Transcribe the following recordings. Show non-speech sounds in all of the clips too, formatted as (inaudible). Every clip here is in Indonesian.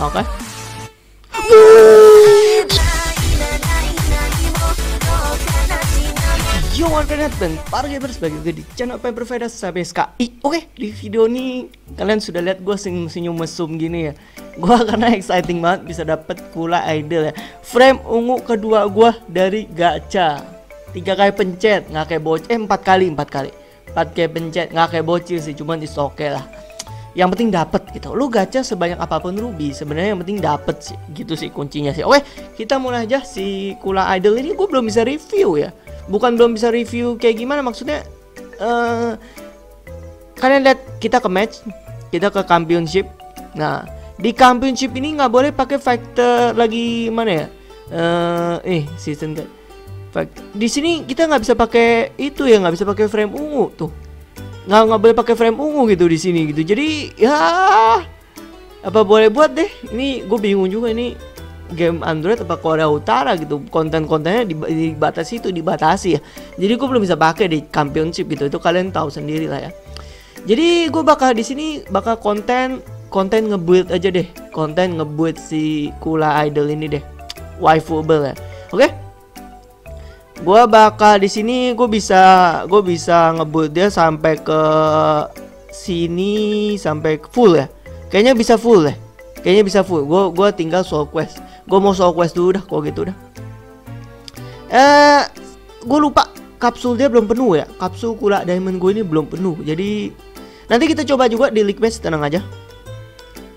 Oke. Yo warganet dan para gamers bagi gue di channel Paper Veda sampai SKI Oke di video ini kalian sudah lihat gue senyum mesum gini ya. Gue (laughs) karena exciting banget bisa dapet kula idol ya. Frame ungu kedua gue dari gacha. Tiga kali pencet nggak kayak bocil. Eh kali empat kali. Empat kali pencet nggak kayak bocil sih cuman is oke okay lah yang penting dapet gitu. Lu gacha sebanyak apa pun ruby sebenarnya yang penting dapet sih. Gitu sih kuncinya sih. Oke kita mulai aja si kula idol ini. Gue belum bisa review ya. Bukan belum bisa review kayak gimana maksudnya uh, kalian lihat kita ke match kita ke championship. Nah di championship ini nggak boleh pakai factor lagi mana ya? Uh, eh season kan di sini kita nggak bisa pakai itu ya nggak bisa pakai frame ungu tuh nggak nggak boleh pakai frame ungu gitu di sini gitu. Jadi ya apa boleh buat deh. Ini gue bingung juga ini game Android apa Korea Utara gitu. Konten-kontennya dibatasi itu dibatasi ya. Jadi gue belum bisa pakai di championship gitu. Itu kalian tahu sendiri lah ya. Jadi gue bakal di sini bakal konten konten ngebuild aja deh. Konten ngebuild si Kula Idol ini deh. Waifuable ya. Oke? okay? Gua bakal di sini gue bisa gue bisa ngebut dia sampai ke sini sampai full ya. Kayaknya bisa full ya. Kayaknya bisa full. Gue gua tinggal soul quest. Gue mau soul quest dulu dah kok gitu dah. Eh, gue lupa kapsul dia belum penuh ya. Kapsul kula diamond gue ini belum penuh. Jadi nanti kita coba juga di league match tenang aja.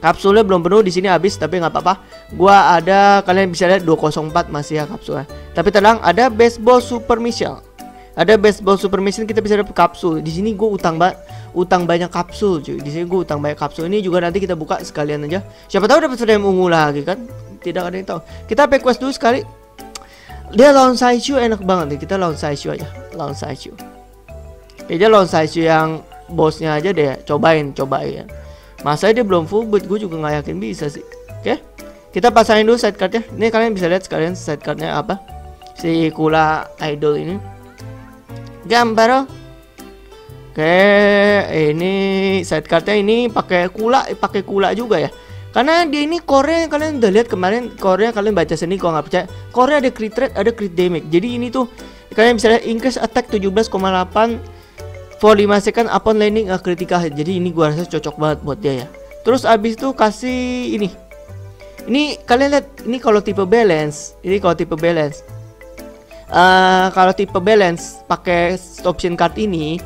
Kapsulnya belum penuh di sini habis tapi nggak apa-apa. Gua ada kalian bisa lihat 204 masih ya kapsulnya. Tapi tenang, ada baseball super mission. Ada baseball super mission kita bisa dapat kapsul. Di sini gue utang banget utang banyak kapsul cuy. Di sini gue utang banyak kapsul. Ini juga nanti kita buka sekalian aja. Siapa tahu dapat frame ungu lagi kan? Tidak ada yang tahu. Kita pay quest dulu sekali. Dia lawan Saichu enak banget nih. Kita lawan Saichu aja. Lawan Saichu. Kayaknya lawan Saichu yang bosnya aja deh. Cobain, cobain. Masa dia belum full boot, gue juga nggak yakin bisa sih. Oke, kita pasangin dulu side cardnya. Ini kalian bisa lihat sekalian side cardnya apa? Si Kula Idol ini. Gambar. Oke, ini side cardnya ini pakai Kula, pakai Kula juga ya. Karena dia ini core kalian udah lihat kemarin core kalian baca sini kalau nggak percaya. Core ada crit rate, ada crit damage. Jadi ini tuh kalian bisa lihat increase attack 17,8 for 5 second upon landing a critical hit. Jadi ini gua rasa cocok banget buat dia ya. Terus abis itu kasih ini. Ini kalian lihat ini kalau tipe balance, ini kalau tipe balance. Uh, kalau tipe balance pakai option card ini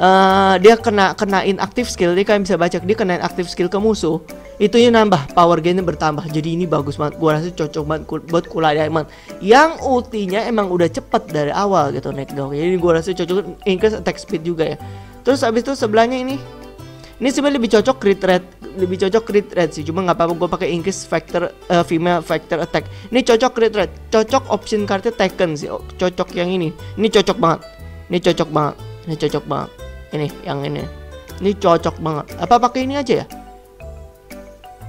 uh, dia kena kenain aktif skill. Dia kalian bisa baca dia kenain aktif skill ke musuh. Itunya nambah power gainnya bertambah. Jadi ini bagus banget. Gua rasa cocok banget buat kula diamond yang ultinya emang udah cepet dari awal gitu naik down. Jadi gua rasa cocok increase attack speed juga ya. Terus abis itu sebelahnya ini ini sebenarnya lebih cocok crit rate lebih cocok crit rate sih. Cuma nggak apa-apa gue pakai increase factor uh, female factor attack. Ini cocok crit rate cocok option cardnya taken sih. Oh, cocok yang ini. Ini cocok banget. Ini cocok banget. Ini cocok banget. Ini yang ini. Ini cocok banget. Apa pakai ini aja ya?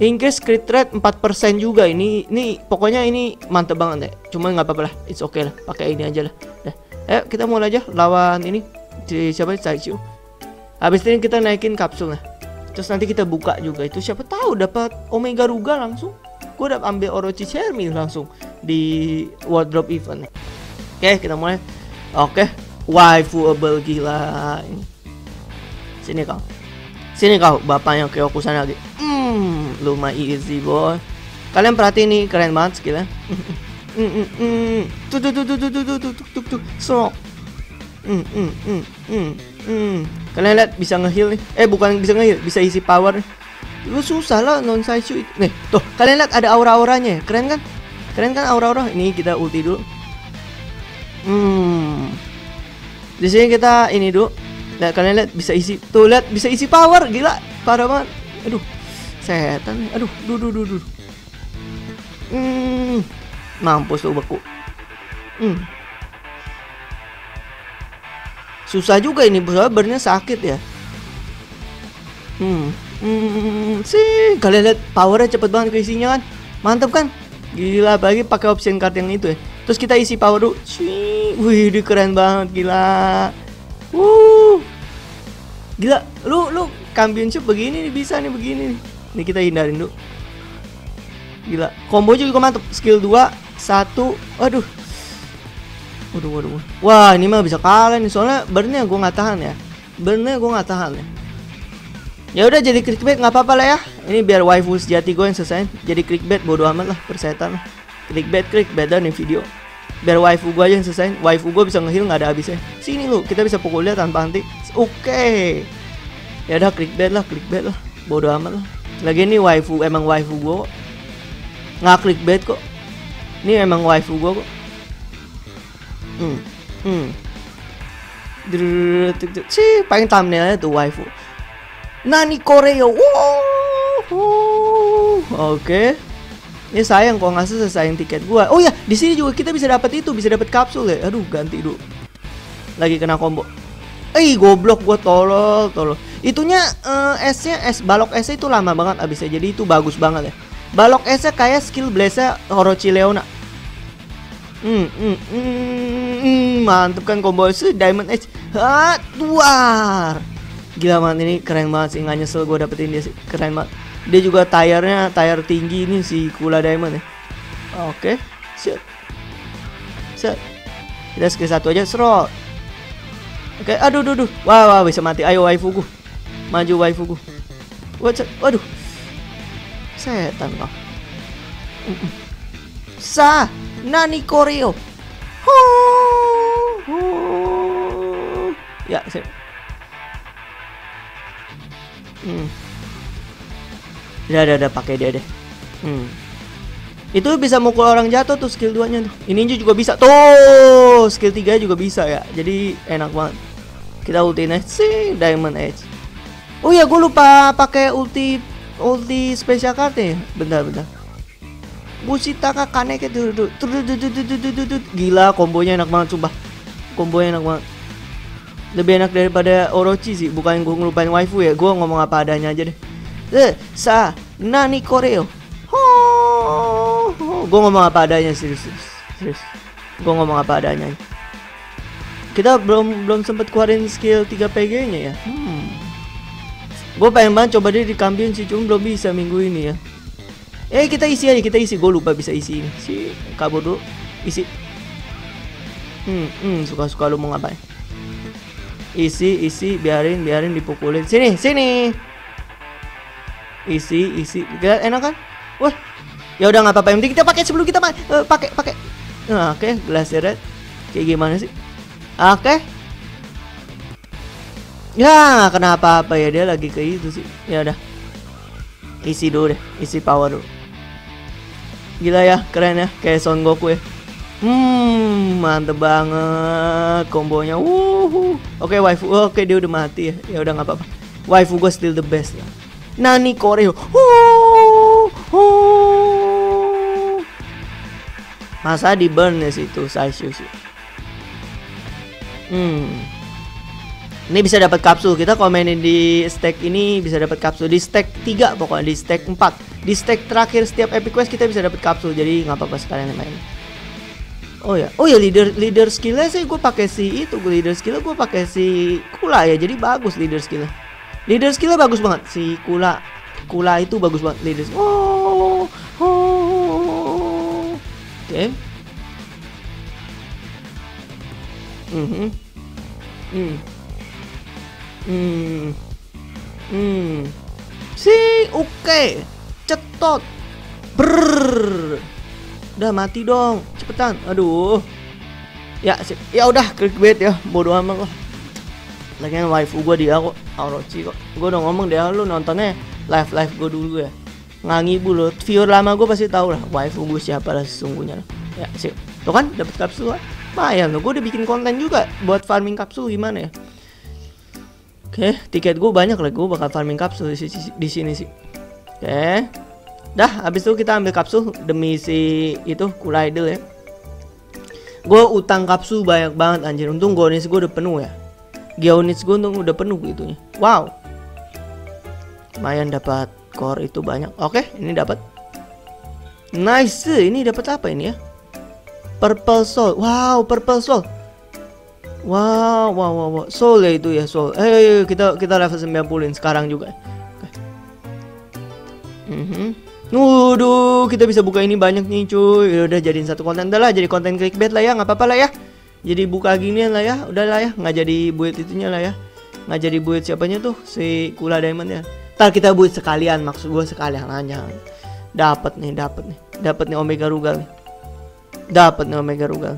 Increase crit rate 4% juga. Ini ini pokoknya ini mantep banget deh. Cuma nggak apa-apa lah. It's okay lah. Pakai ini aja lah. Ayo kita mulai aja. Lawan ini. Si siapa? Saichu habis ini kita naikin kapsulnya. Terus nanti kita buka juga. Itu siapa tahu dapat Omega Ruga langsung. Gue udah ambil Orochi Chermi langsung di wardrobe event. Oke kita mulai. Oke. Waifuable gila. Sini kau. Sini kau bapaknya Kyokusan lagi hmm lumayan easy boy. Kalian perhatiin nih keren banget skillnya. (laughs) Tuh tuh tuh tuh tuh tuh tuh tuh tuh tuh smoke hmm hmm hmm hmm hmm kalian lihat bisa ngeheal nih. Eh bukan bisa ngeheal bisa isi power. Lu susah lah non Saichu nih tuh kalian lihat ada aura-auranya. Keren kan? Keren kan aura-aura? Ini kita ulti dulu. Hmm. Di sini kita ini dulu. Lihat kalian lihat bisa isi tuh lihat bisa isi power. Gila parah banget. Aduh setan. Aduh duh duh duh duh. Hmm. Mampus tuh beku. Hmm susah juga ini soalnya sakit ya hmm hmm sih kalian lihat powernya cepet banget keisinya kan mantap kan gila apalagi pakai option card yang itu ya terus kita isi power dulu Cii, wih keren banget gila uh gila lu lu championship begini nih bisa nih begini nih ini kita hindarin dulu Gila. Combo juga mantep. Skill 2 satu. Aduh. Waduh, waduh, waduh. Wah, ini mah bisa kalah nih. Soalnya burn-nya gue nggak tahan ya. Burn-nya gue nggak tahan ya. Ya udah jadi clickbait nggak apa-apa lah ya. Ini biar waifu sejati gue yang selesai. Jadi clickbait bodo amat lah persetan lah. Clickbait clickbait dan nih video. Biar waifu gue aja yang selesai. Waifu gue bisa ngeheal nggak ada habisnya. Sini lu, kita bisa pukul dia tanpa anti. Oke. Okay. Ya udah clickbait lah, clickbait lah. Bodo amat lah. Lagi ini waifu emang waifu gue. Nggak clickbait kok. Ini emang waifu gue kok. Hmm. Hmm. Sih, paling thumbnailnya tuh waifu. Nani Koreo. Oke. Okay. Ini sayang kok nggak selesai tiket gua. Oh ya, di sini juga kita bisa dapat itu, bisa dapat kapsul ya. Aduh, ganti dulu. Lagi kena combo. Eh, goblok gua tolol, tolol. Itunya S-nya S balok S itu lama banget abisnya. Jadi itu bagus banget ya. Balok S-nya kayak skill blaze-nya Orochi Leona. Hmm, hmm, hmm, hmm, mantep kan combo itu Diamond Edge. Ha, luar. Gila banget ini keren banget sih nggak nyesel gue dapetin dia sih keren banget. Dia juga tayarnya tayar tinggi ini si Kula Diamond ya. Oke, set, set. Kita skill satu aja serot. Oke, aduh, aduh, aduh. Wah, wah, bisa mati. Ayo waifuku. Maju waifuku. Waduh. Setan kau. Sa, nani koreo. Ya, sip. Hmm. Udah, udah, udah pakai dia deh. Hmm. Itu bisa mukul orang jatuh tuh skill 2-nya tuh. Ini juga bisa. Tuh, skill 3 juga bisa ya. Jadi enak banget. Kita ultiin sih Diamond Edge. Oh ya, gue lupa pakai ulti ulti spesial card nih. Bentar, bentar. Bushita Kaneke tuh Gila kombonya enak banget sumpah. Kombonya enak banget. Lebih enak daripada Orochi sih, bukan gue ngelupain waifu ya. Gue ngomong apa adanya aja deh. Eh, sa nani koreo. Gue ngomong apa adanya serius, serius. serius. Gue ngomong apa adanya. Kita belum belum sempat keluarin skill 3 PG-nya ya. Hmm. Gue pengen banget coba dia di Kambion sih, cuma belum bisa minggu ini ya. Eh kita isi aja, kita isi. Gue lupa bisa isi ini. Si kabur dulu. Isi. Hmm, hmm suka-suka lu mau ngapain? Isi, isi, biarin, biarin dipukulin. Sini, sini. Isi, isi. Gak enak kan? Wah. Ya udah nggak apa-apa. Yang penting kita pakai sebelum kita. Uh, pakai, pakai. Nah, oke, okay. glacier Kayak gimana sih? Oke. Okay. Ya, kenapa apa ya dia lagi ke itu sih. Ya udah. Isi dulu deh, isi power dulu. Gila ya, keren ya, kayak Son Goku ya. Hmm, mantep banget kombonya. Wuhu. Oke, okay, waifu. Oke, okay, dia udah mati ya. Ya udah nggak apa-apa. Waifu gue still the best lah. Nani Koreo. Masa di burn ya situ Saishu sih. Hmm. Ini bisa dapat kapsul. Kita komenin di stack ini bisa dapat kapsul di stack 3 pokoknya di stack 4. Di stack terakhir setiap epic quest kita bisa dapat kapsul. Jadi nggak apa-apa sekalian main. Oh ya, oh ya leader leader skillnya sih gue pakai si itu gue leader skill gue pakai si Kula ya jadi bagus leader skillnya. Leader skillnya bagus banget si Kula Kula itu bagus banget leader. Oh, oh. Oke. Okay. Mm -hmm. Hmm. Hmm. Hmm. Si, oke. Cetot. Brrr. Udah mati dong. Cepetan. Aduh. Ya, sip. Ya udah clickbait ya. Bodoh amat lah. Lagian waifu gua dia kok Orochi kok. Gua udah ngomong dia lu nontonnya live live gua dulu ya. Ngangi bulu. Viewer lama gua pasti tahu lah waifu gua siapa lah sesungguhnya. Ya, sip. Tuh kan dapat kapsul lah. Lumayan loh, gue udah bikin konten juga buat farming kapsul gimana ya. Oke, tiket gue banyak lah, gue bakal farming kapsul di, di sini sih. Oke. Dah, habis itu kita ambil kapsul demi si itu Kulaidel ya. Gue utang kapsul banyak banget anjir. Untung Gonis gue udah penuh ya. Geonis gue untung udah penuh gitunya. Wow. Lumayan dapat core itu banyak. Oke, ini dapat. Nice. Ini dapat apa ini ya? Purple Soul. Wow, Purple Soul. Wow, wow, wow, wow. Soul ya itu ya, Soul. Eh, hey, kita kita level 90 sekarang juga. Okay. Mm -hmm. Waduh, kita bisa buka ini banyak nih cuy. Ya udah jadiin satu konten dah lah, jadi konten clickbait lah ya, nggak apa-apa lah ya. Jadi buka ginian lah ya, udah lah ya, nggak jadi buat itunya lah ya. Nggak jadi buat siapanya tuh si Kula Diamond ya. Ntar kita buat sekalian, maksud gue sekalian aja. Dapat nih, dapat nih, dapat nih Omega Rugal nih. Dapat nih Omega Rugal.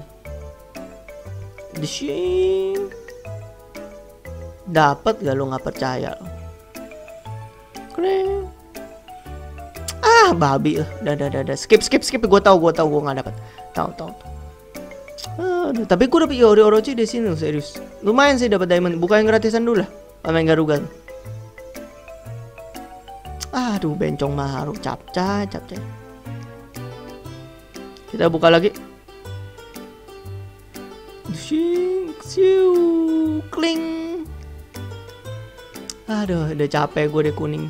Dishing. Dapat gak lo nggak percaya? Keren. Ah, babi lah. Dah, dah, dah, dah. Skip, skip, skip. Gue tahu, gue tahu, gue nggak dapat. Tahu, tahu. Aduh, tapi gue dapet Yori Orochi di sini serius. Lumayan sih dapat diamond. Buka yang gratisan dulu lah. Omega Rugal. Aduh, bencong maru, capcay, capcay. Kita buka lagi. Siu, kling. Aduh, udah capek gue deh kuning.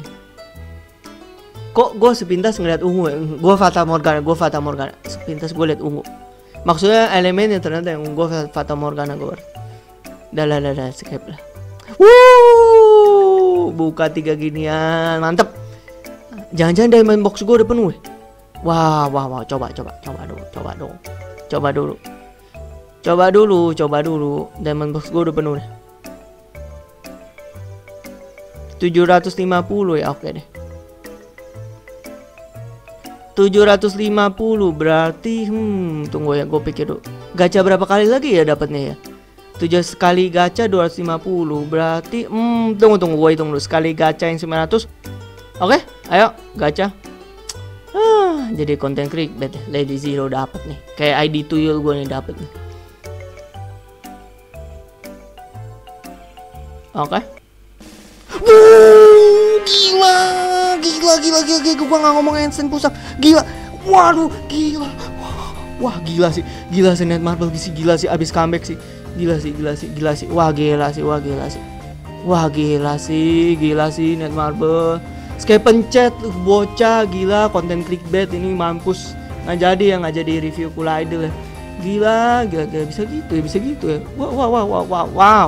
Kok gue sepintas ngeliat ungu ya? Gue Fata Morgana, gue Fata Morgana. Sepintas gue liat ungu. Maksudnya elemen yang ternyata yang gue Fata Morgana gue. Dah lah, dah, dah, skip lah. Wuh, buka tiga ginian, mantep. Jangan-jangan diamond box gue udah penuh. ya? Wah, wah, wah, coba, coba, coba dulu, coba dulu, coba dulu, coba dulu, coba dulu. Diamond box gue udah penuh nih. 750 ya, oke deh. 750 berarti hmm tunggu ya gue pikir dulu. Gacha berapa kali lagi ya dapatnya ya? 7 sekali gacha 250 berarti hmm tunggu tunggu gue hitung dulu sekali gacha yang 900 Oke, ayo gacha. Ah, jadi konten clickbait ya. Lady Zero dapat nih. Kayak ID tuyul gue nih dapat nih. Oke. Wuh, gila, gila, gila, gila, gila, gua nggak ngomong instant pusat, gila, waduh, gila, wah gila sih, gila sih net marble sih, gila sih, abis comeback sih, gila sih, gila sih, gila sih, wah gila sih, wah gila sih, wah gila sih, gila sih net marble, Kayak pencet bocah gila. Konten clickbait ini mampus. Nggak jadi ya nggak jadi review kula idol ya. Gila gila gila. Bisa gitu ya bisa gitu ya. Wow wow wow wow wow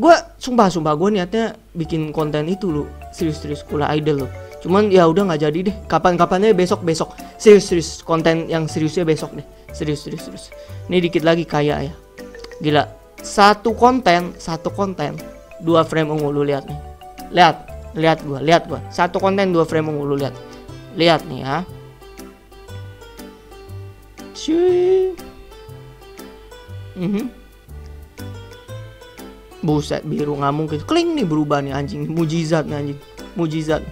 gue sumpah sumpah gue niatnya bikin konten itu lo serius serius kula idol lo cuman ya udah nggak jadi deh. Kapan kapannya besok besok. Serius serius konten yang seriusnya besok deh. Serius serius. Ini dikit lagi kaya ya. Gila. Satu konten satu konten dua frame ungu lu. Lihat nih. Lihat lihat gua lihat gua. Satu konten dua frame ungu lu. Lihat. Lihat nih ya. Cuy. Mhm buset biru nggak mungkin kling nih berubah nih anjing mujizat nih anjing mujizat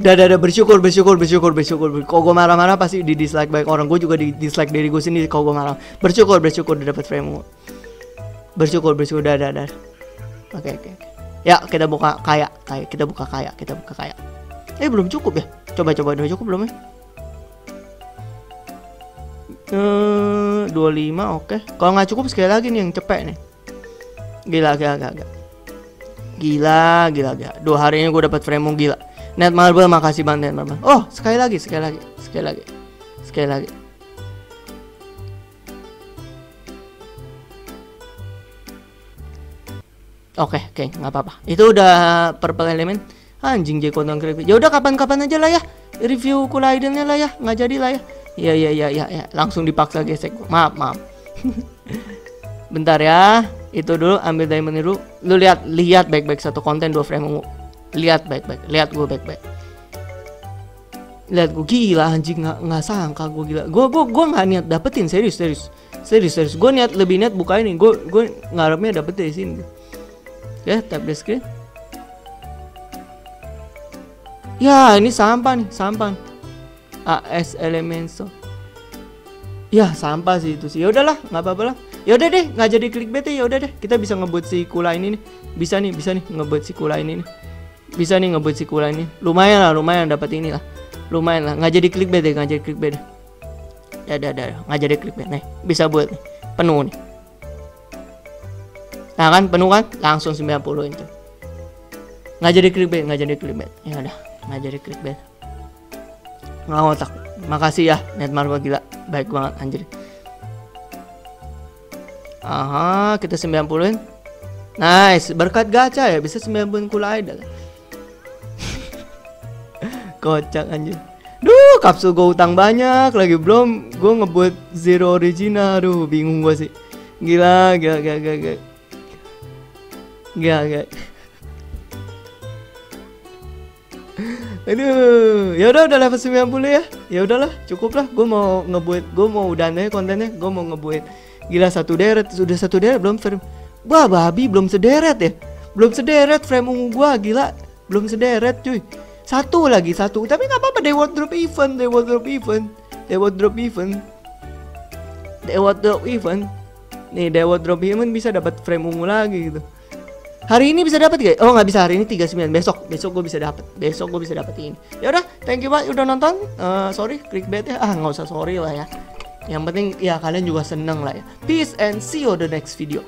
Dah, dah, dah, bersyukur, bersyukur, bersyukur, bersyukur. Kalau gue marah-marah pasti di dislike baik orang. Gue juga di dislike diri gue sendiri kalau gue marah. Bersyukur, bersyukur udah dapet frame. Bersyukur, bersyukur, dah, dah, dah. Oke, oke, oke. Ya, kita buka kaya, kaya, kita buka kaya, kita buka kaya. Eh, belum cukup ya? Coba, coba, udah cukup belum ya? Eh, 25, oke. Kalau nggak cukup sekali lagi nih yang cepet nih. Gila, gila, gila, gila. Gila, gila, gila. Dua hari ini gue dapat frame gila. Net Marble makasih banget Net Marble. Oh, sekali lagi, sekali lagi, sekali lagi. Sekali lagi. Oke, oke, nggak apa-apa. Itu udah purple elemen. Anjing jadi konten creepy. Ya udah kapan-kapan aja lah ya. Review Kulaidennya lah ya, nggak jadi lah ya. Iya iya iya iya ya. langsung dipaksa gesek. Maaf, maaf. (laughs) Bentar ya. Itu dulu ambil diamond dulu. Lu lihat lihat baik-baik satu konten dua frame ungu. Lihat baik-baik. Lihat gue baik-baik. Lihat gue gila anjing nggak nggak sangka gue gila. Gue gue gue nggak niat dapetin serius serius. Serius serius. Gue niat lebih niat buka ini. Gue gue ngarepnya dapet dari sini. Ya, tap the screen. Ya, ini sampah nih, sampah. AS Elemental. Ya, sampah sih itu sih. Ya udahlah, nggak apa-apa lah. Ya udah deh, nggak jadi clickbait ya. Udah deh, kita bisa ngebuat si kula ini nih. Bisa nih, bisa nih ngebuat si kula ini nih. Bisa nih ngebuat si kula ini. Lumayan lah, lumayan dapat ini lah. lumayan lah nggak jadi clickbait deh nggak jadi clickbait deh. ya ada ada nggak jadi clickbait nih bisa buat nih penuh nih nah kan penuh kan langsung 90 itu nggak jadi clickbait nggak jadi clickbait ya udah nggak jadi clickbait nggak ngotak makasih ya net marco gila. Baik banget anjir. Aha kita 90in nice berkat gacha ya bisa 90 kula idol (laughs) kocak anjir. Duh kapsul gue utang banyak lagi belum. Gue ngebuat zero original aduh bingung gue sih. Gila gila gila gila. Gila gila, Aduh, ya udah udah level 90 ya. Ya udahlah, cukup lah. Gue mau ngebuat, gue mau udah nih kontennya. Gue mau ngebuat gila satu deret, sudah satu deret belum frame. Wah, babi belum sederet ya. Belum sederet frame ungu gua gila. Belum sederet cuy. Satu lagi satu. Tapi nggak apa-apa Dewa drop event, Dewa drop event, Dewa drop event. Dewa drop event. Nih Dewa drop event bisa dapat frame ungu lagi gitu. Hari ini bisa dapat gak? Oh nggak bisa hari ini 39 besok besok gue bisa dapat besok gue bisa dapat ini. Ya udah, thank you banget udah nonton. Uh, sorry clickbait ya ah nggak usah sorry lah ya. Yang penting ya kalian juga seneng lah ya. Peace and see you the next video.